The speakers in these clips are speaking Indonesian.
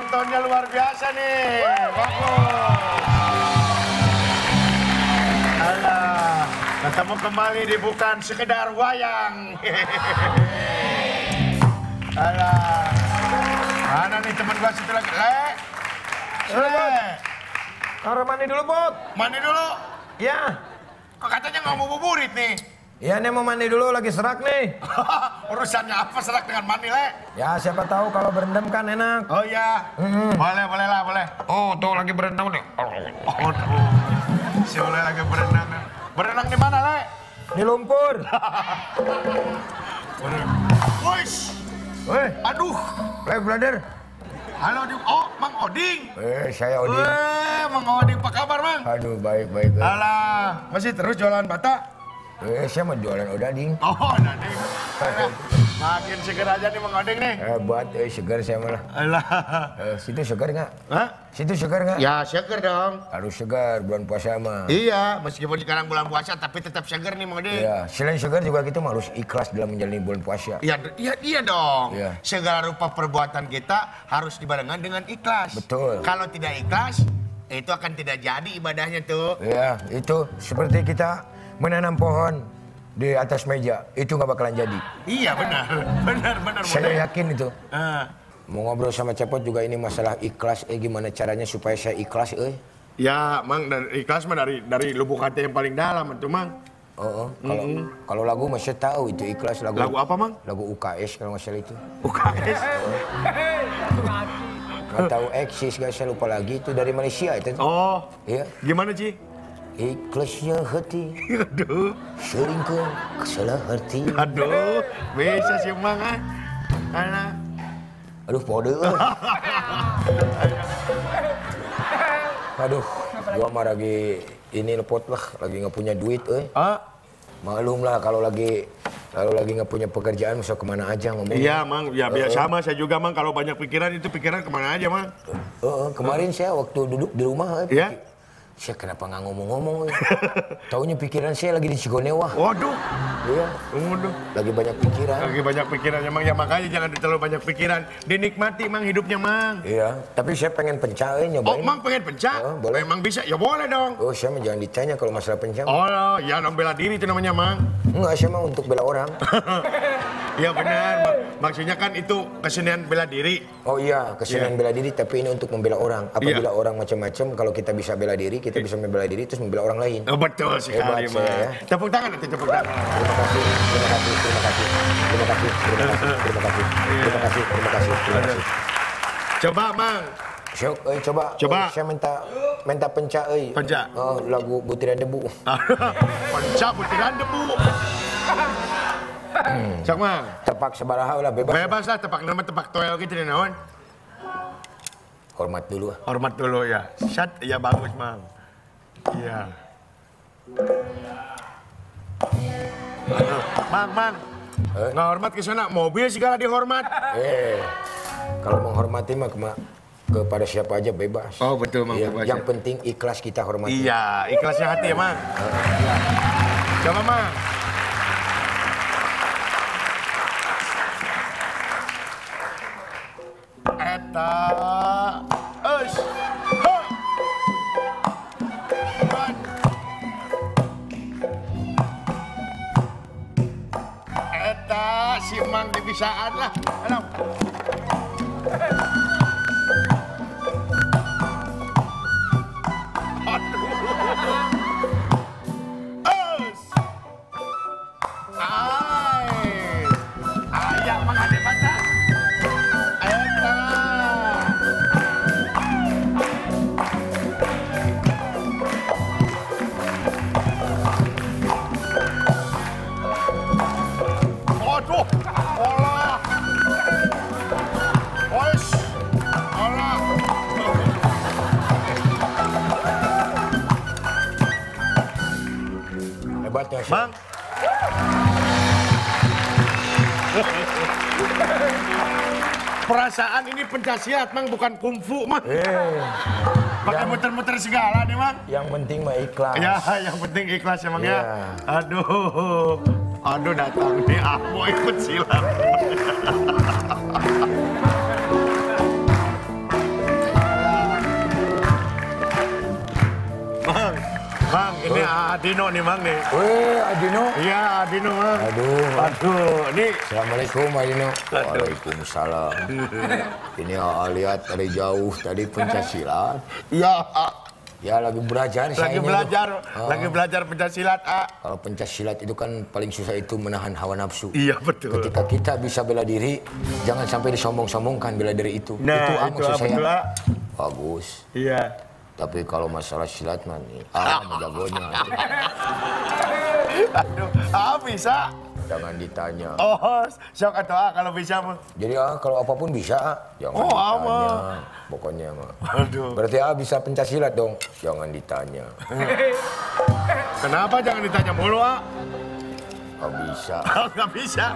Penontonnya luar biasa nih. Bagus. Alah, ketemu kembali di bukan sekedar wayang. Alah. Mana nih teman gua situ lagi? Le. Le. Kamar mandi dulu, Bot. Mandi dulu. Ya. Kok katanya nggak mau buburit nih? Ya, nih mau mandi dulu, lagi serak nih. Urusannya apa serak dengan mandi, Le? Ya, siapa tahu kalau berendam kan enak. Oh iya. Boleh, boleh lah, boleh. Oh, tuh lagi berendam nih. Oh, tuh. Si Oleh lagi berenang. Berenang di mana, Le? Di lumpur. Wush. Weh, Aduh. Black Brother. Halo, di Oh, Mang Oding. Eh, saya Odin. Eh, Mang Oding, apa kabar, Mang? Aduh, baik-baik. Alah, masih terus jualan bata? Eh, saya mau jualan odading. Oh, Oding. Makin seger aja nih Mang Oding nih. Hebat, eh, segar saya malah. Alah. Eh, situ segar nggak? Hah? Situ segar nggak? Ya, seger dong. Harus segar, bulan puasa mah. Iya, meskipun sekarang bulan puasa, tapi tetap seger nih Mang Oding. Iya, selain segar juga kita harus ikhlas dalam menjalani bulan puasa. Iya, iya, iya dong. Iya. Segala rupa perbuatan kita harus dibarengan dengan ikhlas. Betul. Kalau tidak ikhlas, itu akan tidak jadi ibadahnya tuh. Iya, itu seperti kita menanam pohon di atas meja, itu nggak bakalan jadi. Iya benar, benar, benar. Saya benar. yakin itu. Ah, Mau ngobrol sama Cepot juga ini masalah ikhlas, eh gimana caranya supaya saya ikhlas, eh? ya, mang dari ikhlas mah dari dari lubuk hati yang paling dalam itu, mang. Oh, oh. kalau kalau lagu masih tahu itu ikhlas lagu. Lagu apa, Mang? Lagu UKS kalau nggak salah itu. UKS. Nggak tahu eksis, nggak saya lupa lagi itu dari Malaysia itu. Oh, Iya. gimana Ci? Ikhlasnya hati, Aduh, sering kali kesalah hati. aduh, bisa sih mang ah. Alah. Aduh, pode. eh. Aduh, gua mah lagi ini lepot lah, lagi nggak punya duit, eh. Ah, Maklum lah kalau lagi kalau lagi nggak punya pekerjaan bisa ke mana aja ngomong. iya mang, ya biasa sama saya juga mang. Kalau banyak pikiran itu pikiran ke mana aja mang? Oh, kemarin saya waktu duduk di rumah, eh, Iya. Saya kenapa nggak ngomong-ngomong? Taunya pikiran saya lagi di Cigonewah. Waduh, Iya, waduh. lagi banyak pikiran. Lagi banyak pikiran ya mang, ya makanya jangan terlalu banyak pikiran. Dinikmati mang hidupnya mang. Iya, tapi saya pengen pencah, Oh, nyobain. mang pengen pencak? Oh, boleh. Memang bisa, ya boleh dong. Oh, saya jangan ditanya kalau masalah pencah. Oh, ya dong bela diri itu namanya mang. Enggak, saya mah untuk bela orang. Iya benar. Maksudnya kan itu kesenian bela diri. Oh iya, kesenian yeah. bela diri tapi ini untuk membela orang. Iya. Apabila yeah. orang macam-macam, kalau kita bisa bela diri, kita iya. bisa membela diri terus membela orang lain. Oh, betul sekali, Hebat, ya. Tepuk tangan itu tepuk tangan. Terima kasih, terima kasih, terima kasih. Terima kasih, terima kasih, terima kasih. Terima kasih, terima kasih. Terima kasih. Terima kasih. Coba, Mang, Syok, eh, coba, Coba. eh, saya minta minta pencak, eh. Pencak. Oh, lagu butiran debu. Pencak butiran debu. Sok, Mang. Tepak sebaraha lah, bebas. Bebas lah, tepak nama tepak toel gitu nih, naon. Hormat dulu. Hormat dulu ya. Sat, ya bagus, Mang. Iya. Mang, Mang. Eh? Nggak hormat ke sana, mobil segala dihormat. Eh, kalau menghormati mah kema- kepada siapa aja bebas. Oh, betul, Mang, Iya, bebas, yang ya. penting ikhlas kita hormati. Iya, ikhlasnya hati ya, Mang. Iya. Coba, Mang. Eta. Ha. Eta si Mang dibisaan lah. Alam. Pencasiat, Mang, bukan kungfu, Mang. Eh, Pakai muter-muter segala nih, Mang. yang penting mah ikhlas. Ya, yang penting ikhlas ya, Mang ya. Iya. Aduh. Aduh, datang nih, ah, mau ikut silat. ah, Dino nih Mang nih. Weh, Adino. Iya, Dino Mang. Aduh. Aduh, ini Assalamualaikum, Adino. Waalaikumsalam. Ini AA lihat dari jauh tadi pencaksilat. ya ah, Ya lagi belajar saya lagi ini, belajar, loh. lagi Ah, belajar pencaksilat, ah. Kalau pencaksilat itu kan paling susah itu menahan hawa nafsu. Iya, betul. Ketika kita bisa bela diri, jangan sampai disombong-sombongkan bela diri itu. Nah, itu, ah, itu maksud ah, saya. betul, ah. Bagus. Iya. Tapi kalau masalah silat mah nih, ah jagonya. Aduh, ah bisa. Jangan ditanya. Oh, sok atau ah kalau bisa mah. Jadi ah kalau apa pun bisa, ah. jangan Oh, ah, ditanya. mah. Pokoknya mah. Aduh. Berarti ah bisa pencaksilat dong. Jangan ditanya. Kenapa jangan ditanya mulu, ah? Ah bisa. Oh, nggak bisa.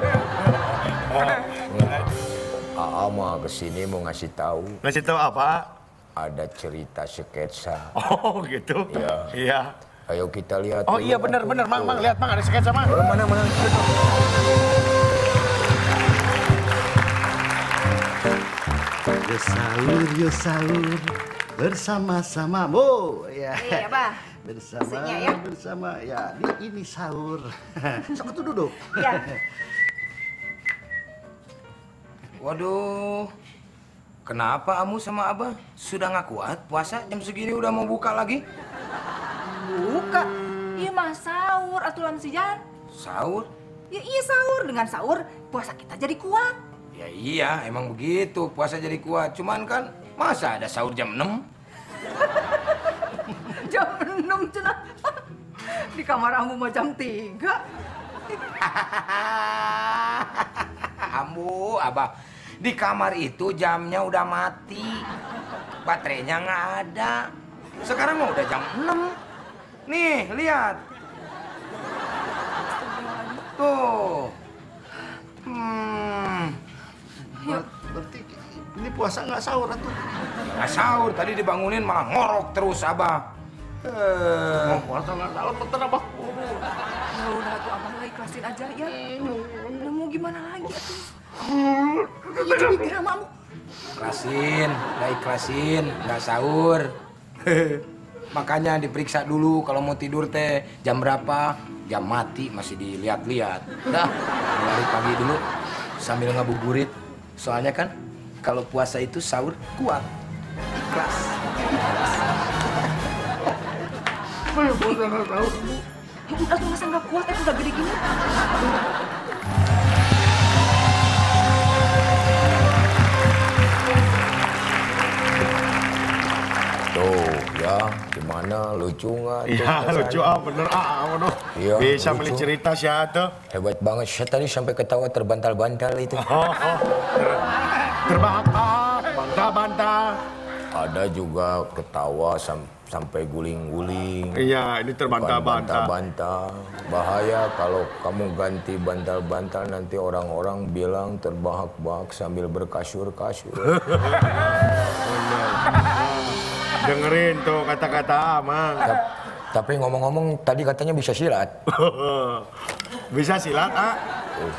Ah mah ke sini mau ngasih tahu Ngasih tahu apa? Ada cerita sketsa. Oh, gitu. Iya. Iya. Ayo kita lihat. Oh iya benar benar, Mang, Mang lihat Mang ada sketsa Mang. Oh, mana mana. Yo sahur, yo sahur bersama-sama, Bu. Ya. Iya, Bah. Bersama, Maksudnya ya? bersama. Ya, ini, ini sahur. Sok duduk. Ya. Waduh, kenapa Amu sama Abah sudah nggak kuat puasa jam segini udah mau buka lagi? Buka. Iya mah sahur aturan si Jan. Sahur? Ya iya sahur dengan sahur puasa kita jadi kuat. Ya iya, emang begitu puasa jadi kuat. Cuman kan masa ada sahur jam 6? Jam 6 cenah. Di kamar kamu mah jam 3. Ambu, Abah, di kamar itu jamnya udah mati. Baterainya nggak ada. Sekarang mah udah jam 6. Nih, lihat. Tuh. Hmm. Ber- Berarti ini puasa nggak sahur atuh. Nggak sahur, tadi dibangunin malah ngorok terus, Abah. Eh, Oh, puasa nggak sahur, betul apa? Ya udah tuh abang lah ikhlasin aja ya. Udah mau gimana lagi atuh. Iya jadi drama kamu. ikhlasin, nggak ikhlasin, nggak sahur. Makanya diperiksa dulu kalau mau tidur teh jam berapa, jam mati masih dilihat-lihat. Dah, lari pagi dulu sambil ngabuburit. Soalnya kan kalau puasa itu sahur kuat, ikhlas. Ya udah tuh masa nggak kuat, aku udah gede gini. Tuh, ya, gimana lucu nggak? Iya sketsanya? lucu ah bener ah, waduh. Iya, Bisa beli cerita sih tuh. Hebat banget, saya tadi sampai ketawa terbantal-bantal itu. Oh, oh. Ter terbahak-bahak, bantah-bantah. Ada juga ketawa sam- sampai guling-guling. Iya, ini Bukan terbantah-bantah. bantah-bantah. Bahaya kalau kamu ganti bantal-bantal nanti orang-orang bilang terbahak-bahak sambil berkasur-kasur. Dengerin tuh kata-kata Amang. Tap- Tapi ngomong-ngomong tadi katanya bisa silat. bisa silat, ah.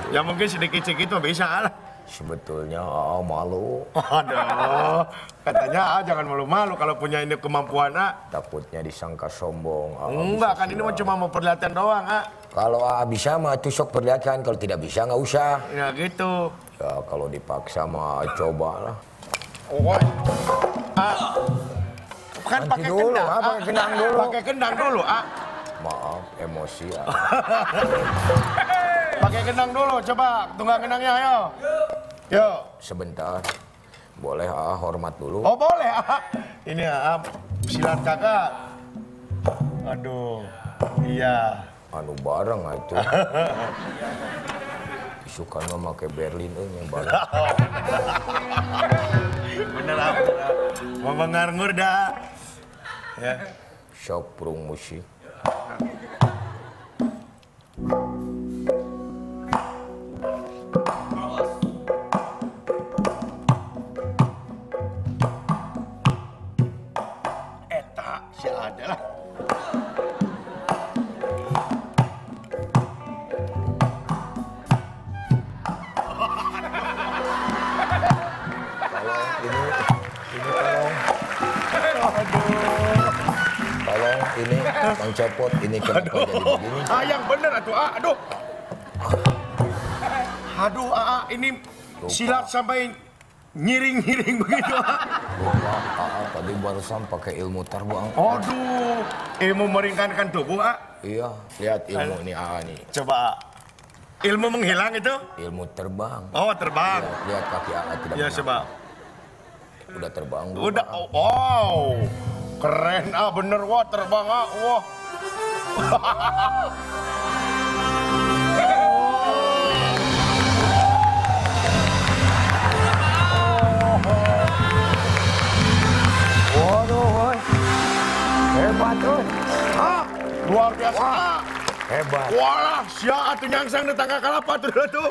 Ya mungkin sedikit-sedikit mah bisa lah. Sebetulnya ah, malu. Aduh, katanya ah jangan malu-malu kalau punya ini kemampuan ah. Takutnya disangka sombong. Ah, Enggak kan ini mah cuma mau perlihatkan doang ah. Kalau ah, bisa mah tuh sok perlihatkan. Kalau tidak bisa nggak usah. Ya gitu. Ya kalau dipaksa mah cobalah. Oh. Ah. Kan pakai dulu, kendang. ah, pakai kendang dulu. Pakai kendang dulu, ah. Maaf, emosi ah. Pakai kendang dulu, coba tunggang kendangnya ayo. Yuk. Sebentar. Boleh ah hormat dulu. Oh boleh, ah. Ini ah, silat kakak. Aduh, iya. Anu bareng itu. Suka mah make Berlin eh yang bareng. Bener ah, ah. Mau mengarngur dah. É. yeah. shop promotion ini tolong. Tolong ini ini kenapa jadi begini? Ah, yang bener atuh, ah, aduh. Aduh, ah, ah, ini silat sampai ngiring-ngiring begitu, ah. Lupa, Aa tadi barusan pakai ilmu terbang. Aduh, ilmu meringankan tubuh, ah. Iya, lihat ilmu nih Aa nih. Coba, ah. ilmu menghilang itu? Ilmu terbang. Oh, terbang. Lihat, lihat kaki Aa tidak Ya, menang. coba. Udah terbang. Udah, Aa? oh, wow. Keren, ah, bener, wah, terbang, ah, wah. Waduh, woy. Hebat, woy. Ah, luar biasa. Ah. Hebat. Walah, sia atuh nyangsang di tangga kalapa tuh tuh.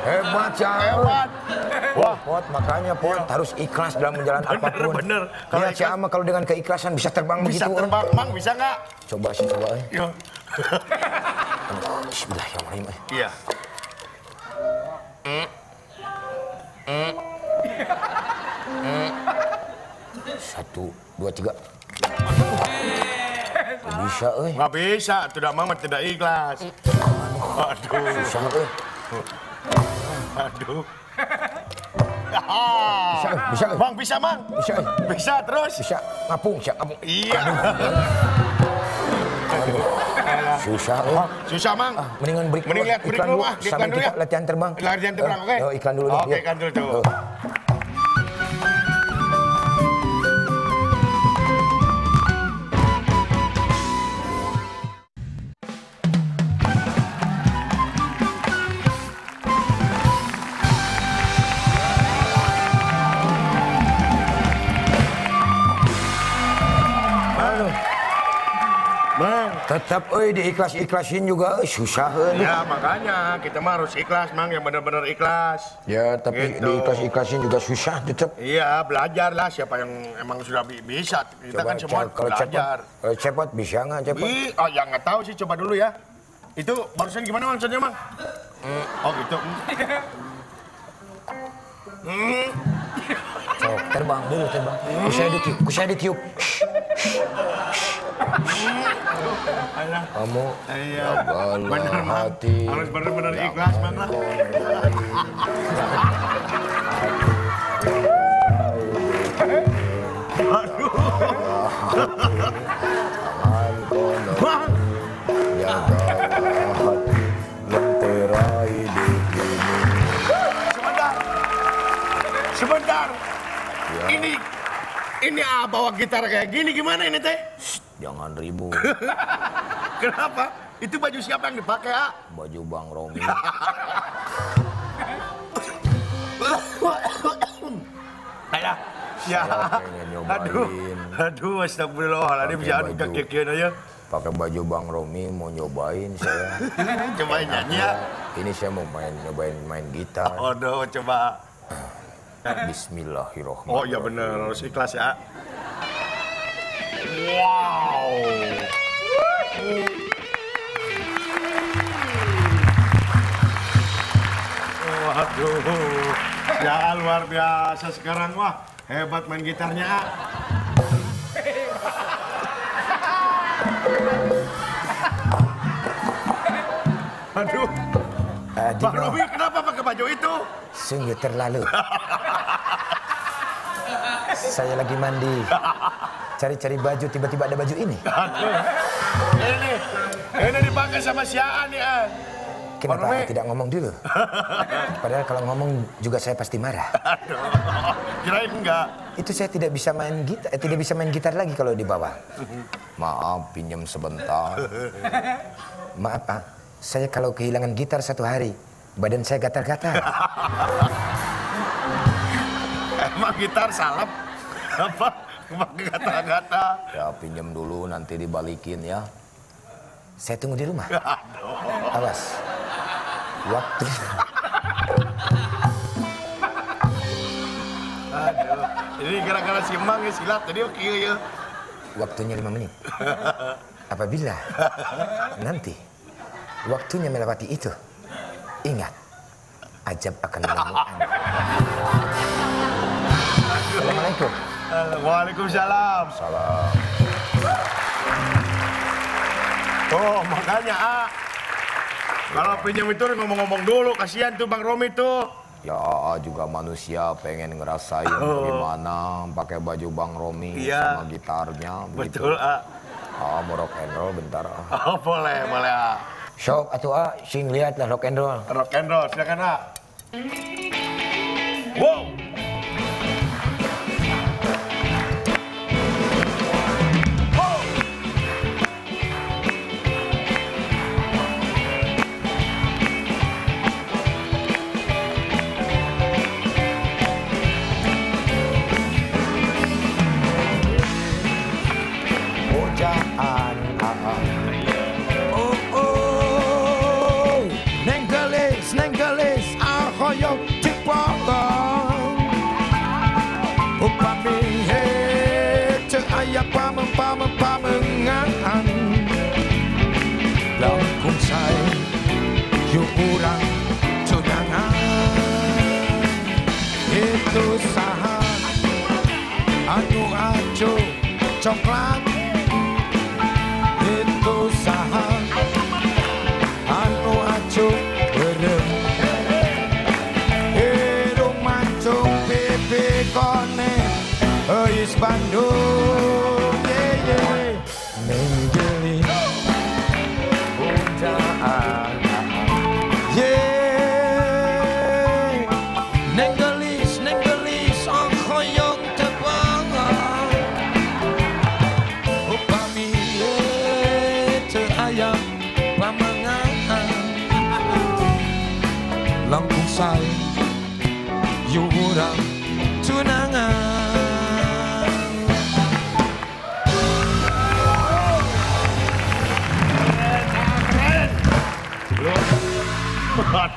Hebat, Cang. Hebat. Wah, Pot, makanya Pot harus ikhlas dalam menjalankan Bener, apa pun. bener. Kalau Lihat si ikhlas- Ama kalau dengan keikhlasan bisa terbang Bisa begitu. woy. terbang, Mang, bisa nggak? Coba sih, coba. Yo. Bismillahirrahmanirrahim. eh. Iya. Satu, dua, tiga. Bisa, eh. Nggak bisa, tidak mama tidak ikhlas. Aduh, Bisa, eh. Aduh. Bisa, eh. Bisa. Mang, bisa, Mang. Bisa. Bisa terus. Bisa, ngapung, bisa, ngapung. Iya. Susah. Susah, Mang. Mendingan break Mending lihat break dulu, ah. Iklan dulu kita ya. latihan terbang. Latihan terbang, oke? Iklan dulu nih. Oke, iklan dulu, coba. Tetap euy diikhlas-ikhlasin juga susah euy. Ya, makanya kita mah harus ikhlas, Mang, yang benar-benar ikhlas. Ya, tapi Gitu. diikhlas-ikhlasin juga susah tetap. Iya, belajar lah siapa yang emang sudah bi- bisa. Kita kan semua kalau belajar. kalau cepot bisa nggak cepot? Bi, oh ya nggak tahu sih, coba dulu ya. Itu barusan gimana maksudnya, Mang? Oh gitu. Hmm. Sok, terbang dulu terbang. Kusaya ditiup, kusaya ditiup. Alah. Kamu Iya. Mang. hati. Harus benar-benar ikhlas, Mang hati ini. sebentar. Sebentar. Ya. Ini ini ah bawa gitar kayak gini gimana ini teh? Jangan ribut. Kenapa? Itu baju siapa yang dipakai, ah? Baju Bang Romi. Ayah. Ya. Saya pengen nyobain. Aduh. Aduh, astagfirullahaladzim. Jangan baju. kekekeuan aja. Pakai baju Bang Romi mau nyobain saya. Coba nyanyi ya. Ini saya mau main nyobain main gitar. Oh, no, coba. Bismillahirrahmanirrahim. Oh, iya bener. Harus ikhlas ya. Wow. Waduh. Ya luar biasa sekarang. Wah, hebat main gitarnya. ah. Aduh, Bang Dino, Robi kenapa pakai baju itu? sungguh terlalu. Saya lagi mandi. Cari-cari baju, tiba-tiba ada baju ini. Ini, ini dipakai sama si Aan nih. ah. Kenapa Romi. tidak ngomong dulu? Padahal kalau ngomong juga saya pasti marah. Kirain enggak. Itu saya tidak bisa main gitar, eh, tidak bisa main gitar lagi kalau di bawah. Maaf, pinjam sebentar. Maaf, Pak. Saya kalau kehilangan gitar satu hari, badan saya gatal-gatal. Emang gitar salep? Apa? Pakai kata-kata. Ya, pinjam dulu, nanti dibalikin ya. Saya tunggu di rumah. Awas. Waktu Aduh. Ini gara-gara si Mang ya silat tadi oke ya. waktunya lima menit. Apabila nanti waktunya melewati itu, ingat, ajab akan menemui Anda. Assalamualaikum. Waalaikumsalam. Salam. Oh, makanya, ah. Kalau pinjam itu ngomong-ngomong dulu, kasihan tuh Bang Romi tuh. Ya Aa juga manusia pengen ngerasain gimana pakai baju Bang Romi Oh. Iya. sama gitarnya. Betul, ah. Ah, mau rock and roll bentar. Ah. Oh, boleh, boleh, ah. Sok atuh ah, sing lihat lah rock and roll. Rock and roll, silakan, ah. Wow. 所有的光芒。Upa ming he, te aya pa mung pa mung pa mung ngang. Lam kung sai, yu urang tugangan. Itu saha, anu acu, coklat.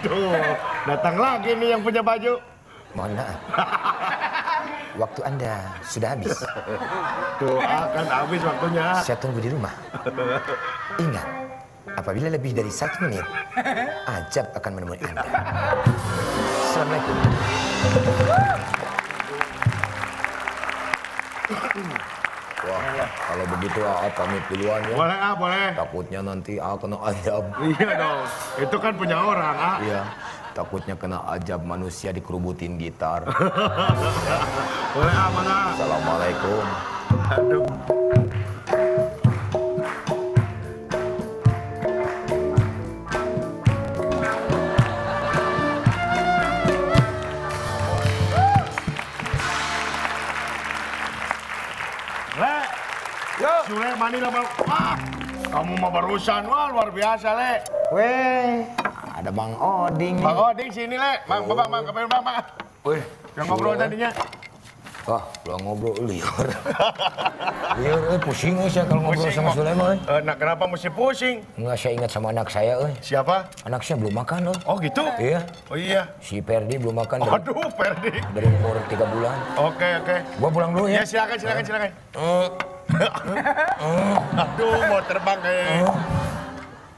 Waduh, datang lagi nih yang punya baju. mohon maaf. Waktu anda sudah habis. Tuh, ah, kan habis waktunya. saya tunggu di rumah. Ingat apabila lebih dari satu menit ajab akan menemui anda. Assalamualaikum Wah, kalau begitu A pamit duluan ya. Boleh, ah, boleh. Takutnya nanti A kena ajab. Iya dong, itu kan punya orang, ah. Iya, takutnya kena ajab manusia dikerubutin gitar. Boleh, ah, mana? Assalamualaikum. Aduh. Sule mani lah bang. Wah, kamu mah barusan, wah luar biasa, Le. weh, ada Bang Oding. Bang Oding sini, Le. Bang, bang, bang, bang, bang, bang. Weh, Yang ngobrol tadinya. Wah, lo ngobrol liur. liur, eh, pusing eh, saya kalau ngobrol Pusing, sama. Sulaiman. Eh. Eh, nah, kenapa mesti pusing? Enggak, saya ingat sama anak saya, eh. Siapa? Anak saya belum makan, loh. Oh gitu? Iya, Oh iya. si Perdi belum makan dari, Aduh, Ferdi. dari umur tiga bulan. Oke, oke. Gua pulang dulu Ya, ya. silakan, silakan, silakan. Eh, Aduh, mau terbang kayak.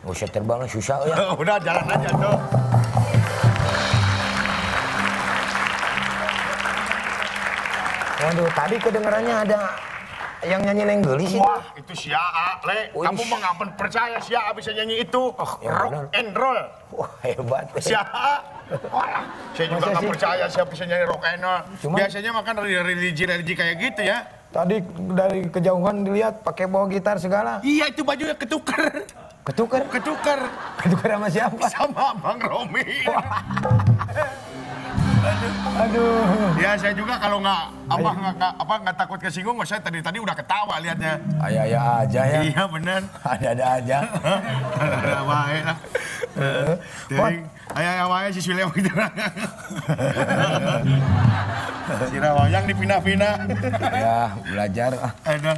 Nggak usah terbang, susah ya. Udah, jalan aja tuh. Waduh, tadi kedengarannya ada yang nyanyi Lenggelis itu. Wah, itu si Aa, Le. Wih. Kamu pernah percaya si Aa bisa nyanyi itu. yang Rock benar. and roll. Wah, hebat. Si Aa. Wah, saya juga nggak sih? percaya siapa bisa nyanyi rock and roll. Cuma- Biasanya makan dari religi-religi kayak gitu ya. Tadi dari kejauhan dilihat pakai bawa gitar segala. Iya, itu bajunya ketukar. Ketukar. Ketukar Ketukar sama siapa? sama Bang Romi. Aduh. Ya, saya juga kalau nggak apa nggak apa nggak takut kesinggung, saya tadi tadi udah ketawa lihatnya. Ayah-ayah aja ya. Iya benar. Ada-ada aja. Ada lah. Ayo wae si Sule gitu. Si Rawayang dipindah-pindah. ya, belajar. ah. Ada.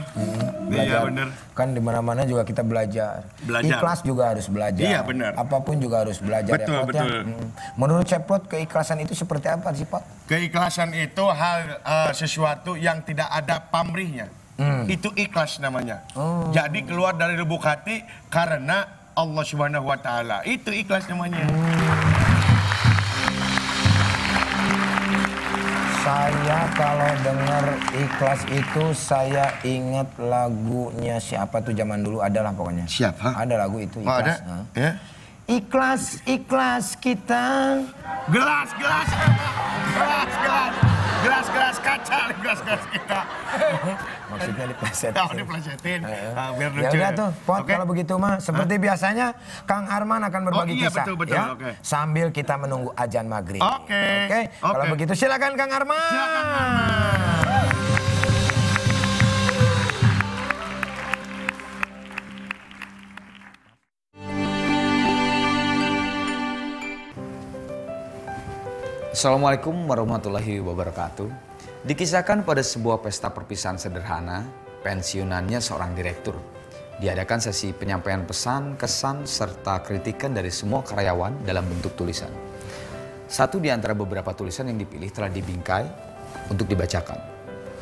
Iya benar. Kan di mana-mana juga kita belajar. Belajar. Ikhlas juga harus belajar. Iya, benar. Apa pun juga harus belajar Betul, ya, Pot, ya. betul. Hmm. Menurut Ceplot keikhlasan itu seperti apa sih, Pak? Keikhlasan itu hal eh, sesuatu yang tidak ada pamrihnya. Itu ikhlas namanya. Jadi keluar dari lubuk hati karena Allah Subhanahu wa taala. Itu ikhlas namanya. Saya kalau dengar ikhlas itu saya ingat lagunya siapa tuh zaman dulu adalah pokoknya. Siapa? Ada lagu itu Oh, ada? ikhlas. Hah? Ya. Ikhlas, ikhlas kita. Gelas, gelas. Gelas, gelas. Gelas, gelas kaca, gelas, gelas kita. Maksudnya dipleset. Tahu diplesetin. Ah, biar Ya lucu. udah tuh, Pot Oke. kalau begitu mah seperti biasanya Kang Arman akan berbagi Oh, iya, kisah betul, betul, ya. oke. Sambil kita menunggu ajan maghrib. Oke, Oke. Kalau oke. begitu silakan Kang Arman. Silakan, Kang Arman. Assalamualaikum warahmatullahi wabarakatuh. Dikisahkan pada sebuah pesta perpisahan sederhana, pensiunannya seorang direktur. Diadakan sesi penyampaian pesan, kesan, serta kritikan dari semua karyawan dalam bentuk tulisan. Satu di antara beberapa tulisan yang dipilih telah dibingkai untuk dibacakan.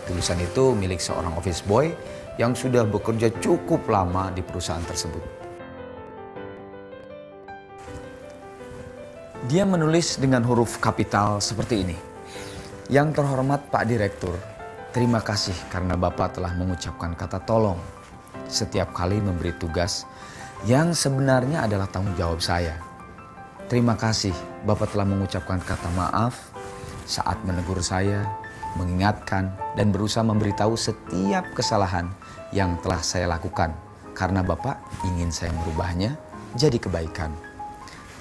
Tulisan itu milik seorang office boy yang sudah bekerja cukup lama di perusahaan tersebut. Dia menulis dengan huruf kapital seperti ini. Yang terhormat Pak Direktur, terima kasih karena Bapak telah mengucapkan kata tolong setiap kali memberi tugas yang sebenarnya adalah tanggung jawab saya. Terima kasih Bapak telah mengucapkan kata maaf saat menegur saya, mengingatkan dan berusaha memberitahu setiap kesalahan yang telah saya lakukan karena Bapak ingin saya merubahnya jadi kebaikan.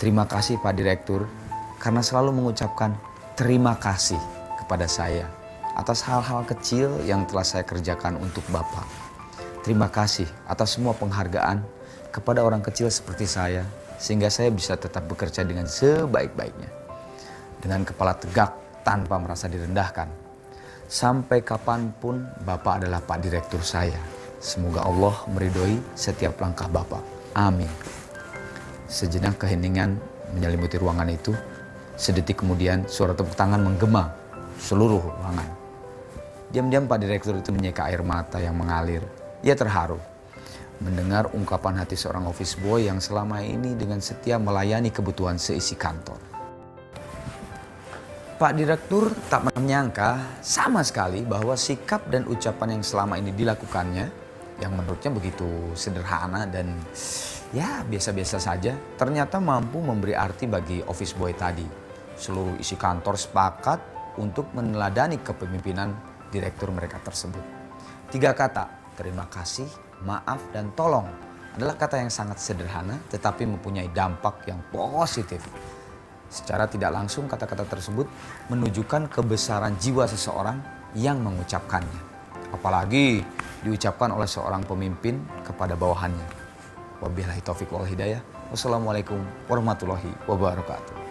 Terima kasih Pak Direktur karena selalu mengucapkan terima kasih kepada saya atas hal-hal kecil yang telah saya kerjakan untuk Bapak. Terima kasih atas semua penghargaan kepada orang kecil seperti saya sehingga saya bisa tetap bekerja dengan sebaik-baiknya. Dengan kepala tegak tanpa merasa direndahkan. Sampai kapan pun Bapak adalah Pak Direktur saya. Semoga Allah meridhoi setiap langkah Bapak. Amin. Sejenak keheningan menyelimuti ruangan itu. Sedetik kemudian suara tepuk tangan menggema seluruh ruangan. Diam-diam Pak Direktur itu menyeka air mata yang mengalir. Ia terharu mendengar ungkapan hati seorang office boy yang selama ini dengan setia melayani kebutuhan seisi kantor. Pak Direktur tak menyangka sama sekali bahwa sikap dan ucapan yang selama ini dilakukannya yang menurutnya begitu sederhana dan ya biasa-biasa saja ternyata mampu memberi arti bagi office boy tadi. Seluruh isi kantor sepakat untuk meneladani kepemimpinan direktur mereka tersebut. Tiga kata, terima kasih, maaf, dan tolong adalah kata yang sangat sederhana tetapi mempunyai dampak yang positif. Secara tidak langsung kata-kata tersebut menunjukkan kebesaran jiwa seseorang yang mengucapkannya. Apalagi diucapkan oleh seorang pemimpin kepada bawahannya. Wabillahi taufiq wal hidayah. Wassalamualaikum warahmatullahi wabarakatuh.